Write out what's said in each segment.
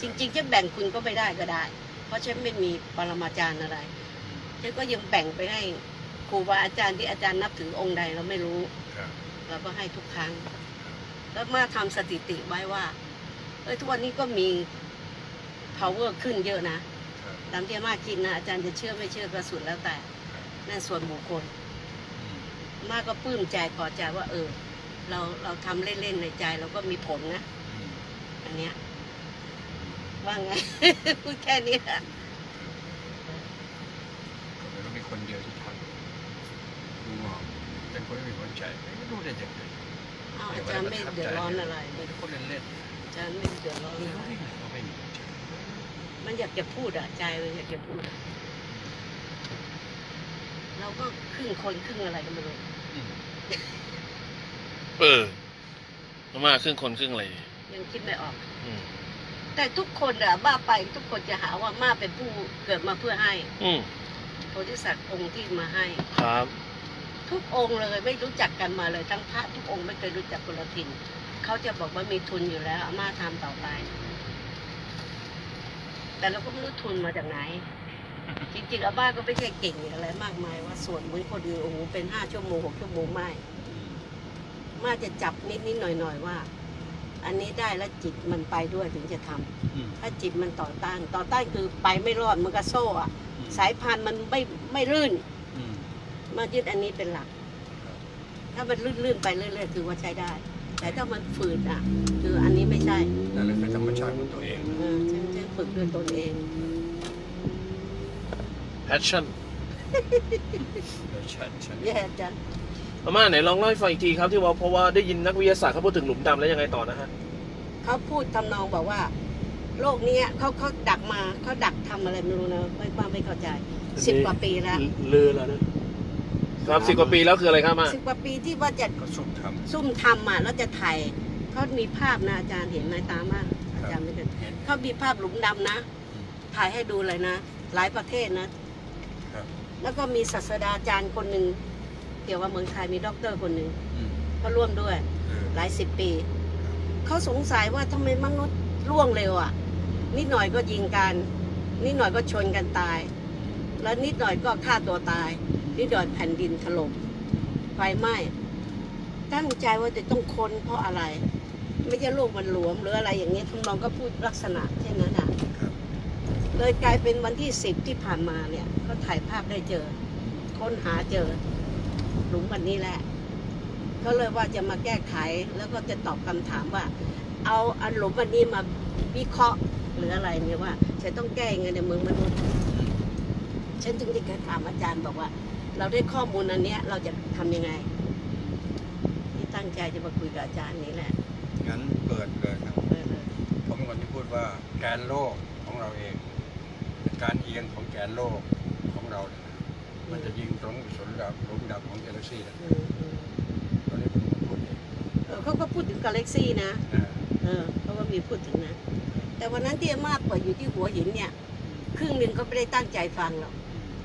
จริงๆจะแบ่งคุณก็ไม่ได้ก็ได้ เพราะฉันไม่มีปรมาจารย์อะไรฉันก็ยังแบ่งไปให้ครูบาอาจารย์ที่อาจารย์นับถือองค์ใดเราไม่รู้ครับเราก็ให้ทุกครั้ง แล้วมาทำสถิติไว้ว่าเอ้ยทุกวันนี้ก็มี power ขึ้นเยอะนะครับตามที่อามาคิดนะอาจารย์จะเชื่อไม่เชื่อก็สุดแล้วแต่นั่นส่วนบุคคลอืมมาก็ปลื้มใจพอใจว่า เออ เราเราทำเล่นๆในใจเราก็มีผลนะอืมอันเนี้ย ว่าไงพูดแค่นี้แหละก็เป็นว่ามีคนเดียวที่ทำดูมองเป็นคนไม่มีหัวใจไม่รู้ได้ยังไงเอาอาจารย์ไม่เดือดร้อนอะไรเป็นคนเล่นอาจารย์ไม่เดือดร้อนๆคืออะไรเขาไม่มีหัวใจมันอยากจะพูดอะใจมันอยากจะพูดอะเราก็ครึ่งคนครึ่งอะไรก็ไม่รู้อืมเออมาครึ่งคนครึ่งอะไรยังคิดไม่ออก อืม แต่ทุกคนอะบ้าไปทุกคนจะหาว่ามาเป็นผู้เกิดมาเพื่อให้อืมโพธิสัตว์องค์ที่มาให้ ครับ ทุกองค์เลยไม่รู้จักกันมาเลยทั้งพระทุกองค์ไม่เคยรู้จักคนละถิ่นเขาจะบอกว่ามีทุนอยู่แล้วอาม่าทำต่อไป แต่เราก็ไม่รู้ทุนมาจากไหน จริงๆอาม่าก็ไม่ใช่เก่งอะไรมากมายว่าส่วนเหมือนคนอื่นโอ้โหเป็นห้าชั่วโมงหกชั่วโมงไม่อามาจะจับนิดนิดๆหน่อยหน่อยๆว่า อันนี้ได้แล้วจิตมันไปด้วยถึงจะทำอืมถ้าจิตมันต่อต้าน ต่อต้านคือไปไม่รอดมันก็โซ่อะอืมสายพานมันไม่ไม่รื่นอืมมายึดอันนี้เป็นหลัก ถ้ามันลื่นๆไปเรื่อยๆถือว่าใช้ได้ แต่ถ้ามันฝืนอะ คืออันนี้ไม่ใช่นั่นแหละคือธรรมชาติของตัวเองเออฉันฉันฝึกด้วยตนเอง passion ใช่ใช่แย่จัง อาม่าไหนลองเล่าให้ฟังอีกทีครับที่ว่าเพราะว่าได้ยินนักวิทยาศาสตร์เขาพูดถึงหลุมดำแล้วยังไงต่อนะฮะ เขาพูดทำนองบอกว่าโลกเนี้ยเขาเขาดักมาเขาดักทำอะไรไม่รู้นะไม่ป้าไม่เข้าใจสิบกว่าปีแล้วลือแล้วนะครับสิบกว่าปีแล้วคืออะไรครับอามาสิบกว่าปีที่ว่าจะก็สุ่มทซุ่มทำอะแล้วจะถ่ายเขามีภาพนะอาจารย์เห็นไหมตามมากอาจารย์ไม่เคยำเห็น เขามีภาพหลุมดำนะ ถ่ายให้ดูเลยนะ หลายประเทศนะ ครับ แล้วก็มีศาสตราจารย์คนหนึ่ง เกี่ยวกับเมืองไทยมีด็อกเตอร์คนหนึ่งอืมเขาร่วมด้วยเออหลายสิบปี เขาสงสัยว่าทำไมมนุษย์ล่วงเร็วอะ นิดหน่อยก็ยิงกัน นิดหน่อยก็ชนกันตาย แล้วนิดหน่อยก็ฆ่าตัวตาย นิดหน่อยแผ่นดินถล่มไฟไหม้ตั้งใจว่าจะต้องค้นเพราะอะไร ไม่ใช่โลกมันหลวมหรืออะไรอย่างนี้คุณลองก็พูดลักษณะเช่นนั้นอะครับเลยกลายเป็นวันที่สิบที่ผ่านมาเนี่ย ก็ถ่ายภาพได้เจอ ค้นหาเจอ หลุมวันนี้แหละก็เลยว่าจะมาแก้ไขแล้วก็จะตอบคำถามว่า เอาอันหลุมวันนี้มาวิเคราะห์หรืออะไรเนี่ยว่าจะต้องแก้ยังไงในเมืองมนุษย์ ฉันจึงจะถามอาจารย์บอกว่า เราได้ข้อมูลอันเนี้ย เราจะทำยังไง ที่ตั้งใจจะมาคุยกับอาจารย์นี้แหละงั้นเปิดเลยครับเออเลยผมเป็นคนที่พูดว่าแกนโลกของเราเอง การเอียงของแกนโลกของเราเนี่ยนะ มันจะยิงตรงกับศูนย์ดับหลุมดับของกาแล็กซี่นะอืมอืมตอนนี้ผมพูดเองเออเขาก็พูดถึงกาแล็กซี่นะ นะเออเขาก็มีพูดถึงนะ แต่วันนั้นที่อามาเปิดอยู่ที่หัวหินเนี่ย ครึ่งหนึ่งก็ไม่ได้ตั้งใจฟังหรอก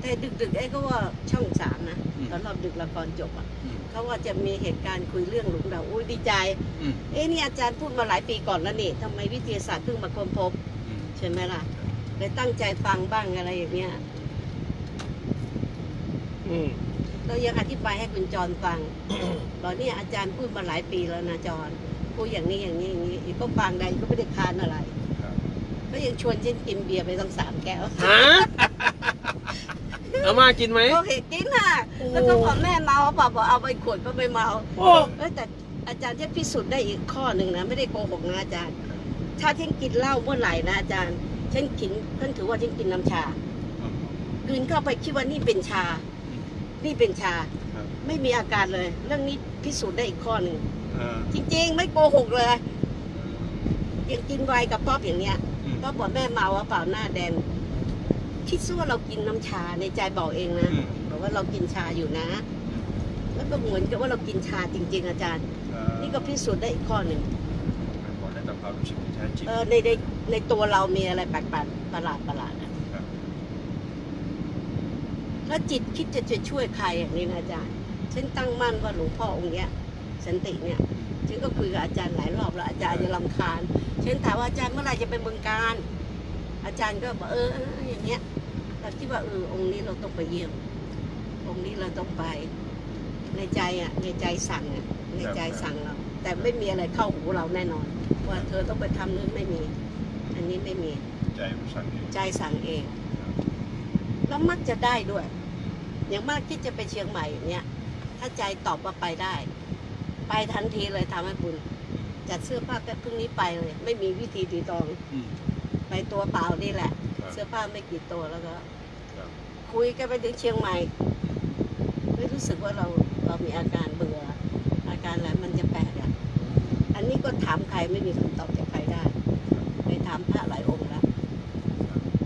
แต่ดึกๆไอ้ก็ว่าช่องสามนะตอนรอบดึกละครจบอะอืมเขาว่าจะมีเหตุการณ์คุยเรื่องหลุมดาวอุ้ยดีใจ อืมเอ๊ะนี่อาจารย์พูดมาหลายปีก่อนแล้วนี่ทำไมวิทยาศาสตร์เพิ่งมาค้นพบ อืมใช่ไหมล่ะเลยตั้งใจฟังบ้างอะไรอย่างเงี้ยอืม เรายังอธิบายให้คุณจรฟังบอกเนี่ยอาจารย์พูดมาหลายปีแล้วนะจรพูดอย่างนี้อย่างนี้อย่างนี้อีกก็ฟังได้ก็ไม่ได้ค้านอะไรครับก็ยังชวนฉันกินเบียร์ไปตั้งสามแก้วฮะอาม่ากินไหมก็เห็นกินอะโอ้แล้วก็บอกแม่เมาเปล่าบอกเอาไปขวดก็ไม่เมาโอ้เอ้ยแต่อาจารย์จะพิสูจน์ได้อีกข้อหนึ่งนะไม่ได้โกหกนะอาจารย์ ถ้าฉันกินเหล้าเมื่อไหร่นะอาจารย์ฉันกินฉันถือว่าฉันกินน้ำชาอืมกลืนเข้าไปคิดว่านี่เป็นชา นี่เป็นชา ครับไม่มีอาการเลย เรื่องนี้พิสูจน์ได้อีกข้อหนึ่ง เออจริง ๆ ไม่โกหกเลยยังกินไวน์กับป๊อปอย่างเนี้ยอืมป๊อปบอกแม่เมาว่าเปล่าหน้าแดงคิดซะว่าเรากินน้ำชาในใจบอกเองนะอืมบอกว่าเรากินชาอยู่นะ แล้วก็เหมือนกับว่าเรากินชาจริง ๆ อาจารย์ เออนี่ก็พิสูจน์ได้อีกข้อหนึ่งมันบอกได้ตามความรู้สึกที่แท้จริงเออในในในตัวเรามีอะไรแปลกๆประหลาดประหลาดอะครับ ถ้าจิตคิดจะจะช่วยใครอย่างนี้นะอาจารย์ฉันตั้งมั่นว่าหลวงพ่อองค์เนี้ยสันติเนี่ยจะฉันก็คุยกับอาจารย์หลายรอบแล้วอาจารย์ยังรำคาญฉันถามว่าอาจารย์เมื่อไหร่จะไปเมืองการ อาจารย์ก็บอกเออเอออย่างเงี้ยเราคิดว่าเออองค์นี้เราต้องไปเยี่ยมองค์นี้เราต้องไปในใจอะในใจสั่งอะในใจสั่งเรา แต่ไม่มีอะไรเข้าหูเราแน่นอน ว่าเธอต้องไปทำนึงไม่มี อันนี้ไม่มี ใจมันสั่งเองใจสั่งเอง แล้วมักจะได้ด้วย อย่างมากที่จะไปเชียงใหม่อย่างเนี้ย ถ้าใจตอบว่าไปได้ ไปทันทีเลยทำให้บุญจัดเสื้อผ้าแป๊บพรุ่งนี้ไปเลย ไม่มีวิธีตีตองอืม ไปตัวเปล่านี่แหละ ครับ เสื้อผ้าไม่กี่ตัวแล้วก็ ครับ คุยกันไปถึงเชียงใหม่ไม่รู้สึกว่าเราเรามีอาการเบื่อ อาการอะไรมันจะแปลกอะอันนี้ก็ถามใครไม่มีคำตอบจากใครได้ ไปถามพระหลายองค์แ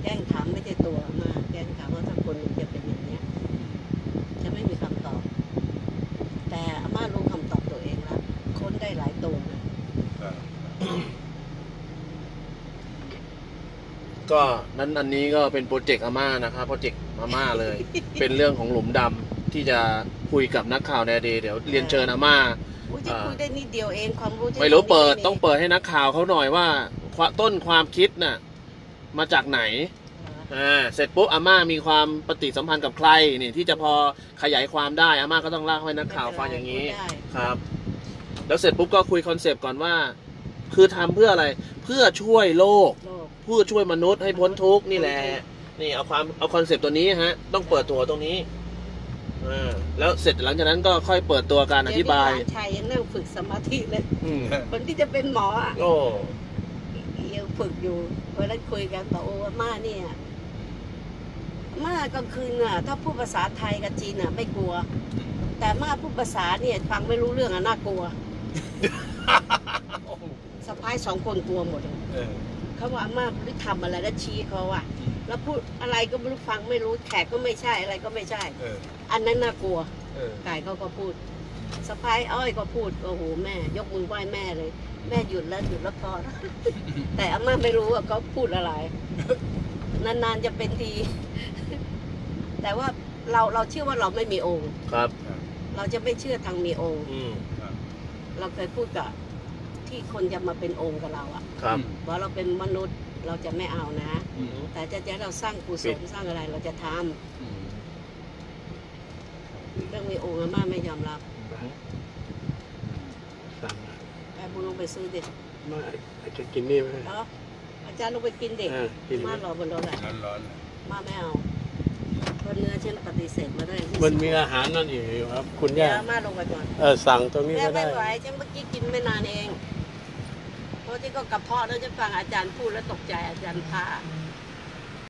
ล้วแกล้งถามไม่ใช่ตัวมากแกล้งถามว่าถ้าคนหนึ่งจะเป็นอย่างเนี้ยจะไม่มีคำตอบ แต่อาม่ารู้คำตอบตัวเองแล้วค้นได้หลายตัวนะครับก็นั้นอันนี้ก็เป็นโปรเจกต์อาม่านะครับโปรเจกต์อาม่าเลย เป็นเรื่องของหลุมดำที่จะคุยกับนักข่าวในอดีตเดี๋ยวเรียนเชิญอาม่าอุ้ยจะคุยได้นิดเดียวเองความรู้ที่ไม่รู้ราเปิดมีต้องเปิดให้นักข่าวเขาหน่อยว่าความต้นความคิดน่ะ มาจากไหนเอออ่าเสร็จปุ๊บอาม่ามีความปฏิสัมพันธ์กับใครนี่ที่จะพอขยายความได้อาม่าก็ต้องเล่าให้นักข่าวฟังอย่างนี้นี้ได้ ครับ แล้วเสร็จปุ๊บก็คุยคอนเซปต์ก่อนว่า คือทำเพื่ออะไรเพื่อช่วยโลก โลก เพื่อช่วยมนุษย์ให้พ้นทุกข์นี่แหละนี่เอาความเอาคอนเซปต์ตัวนี้ฮะ ต้องเปิดตัวตรงนี้อ่าแล้วเสร็จหลังจากนั้นก็ค่อยเปิดตัวการอธิบายเดี๋ยวนี้หลนชายยังนั่งฝึกสมาธิเลย อืมคนที่จะเป็นหมออะ โอ้ยัง ฝึกอยู่วันนั้นคุยกันบอกโอ้อาม่าเนี่ยอาม่ากลางคืนอะ ถ้าพูดภาษาไทยกับจีนอะ ไม่กลัว แต่อาม่าพูดภาษาเนี่ยฟังไม่รู้เรื่องอะน่ากลัวสะใภ้สองคนกลัวหมดเลยเออเขาว่าอาม่าไม่รู้ทำอะไรแล้วชี้เขาอะ แล้วพูดอะไรก็ไม่รู้ฟังไม่รู้แขกก็ไม่ใช่อะไรก็ไม่ใช่เอออันนั้นน่ากลัวเออไก่เขาก็พูด สะพ้ายอ้อยก็พูดโอ้โหแม่ ยกมือไหว้แม่เลย แม่หยุดแล้วหยุดแล้วพอแต่อาม่าไม่รู้ว่าเขาพูดอะไร นานๆจะเป็นที แต่ว่าเราเราเชื่อว่าเราไม่มีองค์ ครับ เราจะไม่เชื่อทางมีองค์ อืมเราเคยพูดกับที่คนจะมาเป็นองค์กับเราอะครับว่าเราเป็นมนุษย์เราจะไม่เอานะ อืมแต่จะจะให้เราสร้างกุศปิลดสร้างอะไรเราจะทำอืม เรื่องมีองค์อาม่าไม่ยอมรับ สั่งแต่บุญลงไปซื้อเด็กมาจะกินนี่ไหมเอออาจารย์ลงไปกินเด็กเออกินมารอบนรถอะร้อนๆน่ะมาไม่เอาเพราะเนื้อฉันปฏิเสธมาได้ที่มันมีอาหารนั่นอยู่ครับ คุณเดี๋ยย่าวมาลงไปก่อนเออสั่งตรงนี้แม่ก็ไม่ได้ ไหวฉันเมื่อกี้กินไม่นานเองเพราะที่ก็กระเพาะแล้วจะฟังอาจารย์พูดแล้วตกใจอาจารย์พา